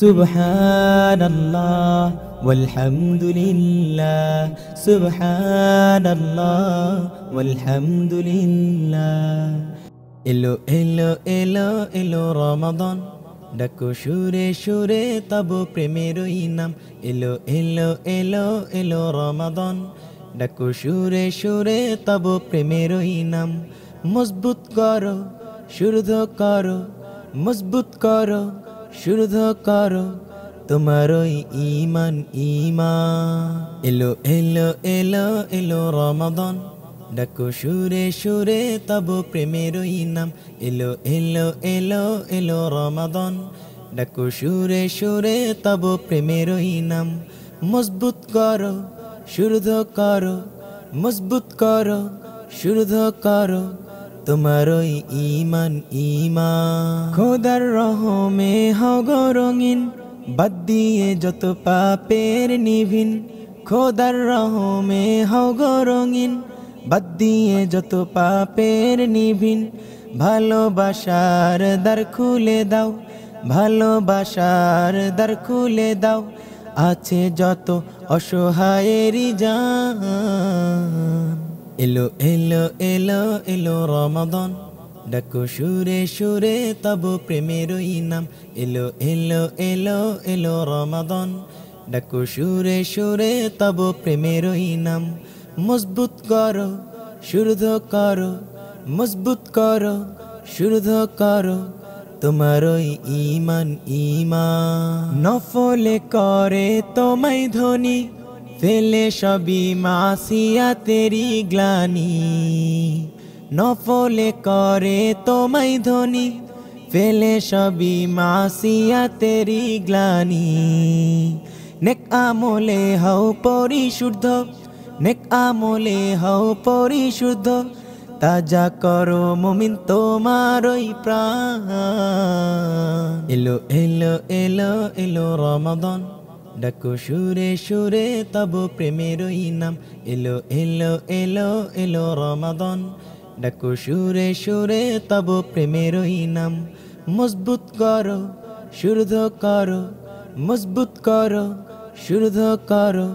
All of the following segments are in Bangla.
সুবহানাল্লাহ, ওয়ালহামদুলিল্লাহ সুবহানাল্লাহ, ওয়ালহামদুলিল্লাহ। এলো এলো এলো এলো রমাদান, ডাকো সুরে সুরে, তব প্রেমের নাম। এলো এলো এলো এলো রমাদান, ডাকো সুরে সুরে, তব প্রেমের নাম। মজবুত করো শুদ্ধ করো, মজবুত করো শুদ্ধ করো তোমার ওই ইমান ইমা এলো এলো এলো এলো রমাদান। ডাকো, সুরে সুরে, তব প্রেমের ওই নাম। এলো এলো এলো এলো রমাদান। ডাকো, সুরে সুরে, তব প্রেমের ওই নাম। মজবুত করো শুদ্ধ করো। মজবুত করো শুদ্ধ করো। তোমার ওই ইমান ইমা খোদার রহমে হগ রঙিন, বাদ দিয়ে যত পাপের নিভিন। খোদার রহমে হগ রঙিন, বাদ দিয়ে যত পাপের নিভিন। ভালোবাসার দ্বার খুলে দাও, ভালোবাসার দ্বার খুলে দাও। আছে যত অসহায়েরই জান। এলো এলো এলো এলো রমাদন। ডাকো সুরে সুরে, তব প্রেমের নাম। এলো এলো এলো এলো রমাদন। ডাকো সুরে সুরে, তব প্রেমের নাম। মজবুত করো শুদ্ধ করো, মজবুত করো শুদ্ধ করো তোমার ওই ইমান ইমান নফলে করে তোমায় ধনী ফেলে সবই মাসিয়া তেরি গ্লানি। নফলে করে তোমায় ধনী, ফেলে সবই মাসিয়া তেরি গ্লানি। নেক আমলে হও পরিশুদ্ধ, নেক আমলে হও পরিশুদ্ধ, তাজা করো মুমিন তোমার ওই প্রাণ। এলো এলো এলো এলো রমাদন। ডাকো সুরে সুরে, তব প্রেমের নাম। এলো এলো এলো এলো রমাদন। ডাকো সুরে সুরে, তব প্রেমের নাম। মজবুত করো শুদ্ধ করো, মজবুত করো শুদ্ধ করো,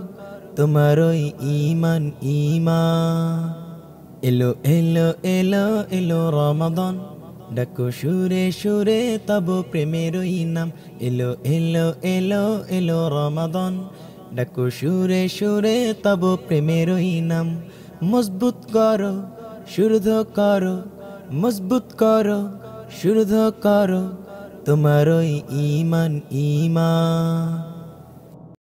তোমার ওই ইমান ইমা এলো এলো এলো এলো রমাদন। ডাকো সুরে সুরে, তব প্রেমের নাম। এলো এলো এলো এলো রমাদন। ডাকো সুরে সুরে, তব প্রেমের নাম। মজবুত করো শুদ্ধ করো, মজবুত করো শুদ্ধ করো তোমার ওই ইমান ইমান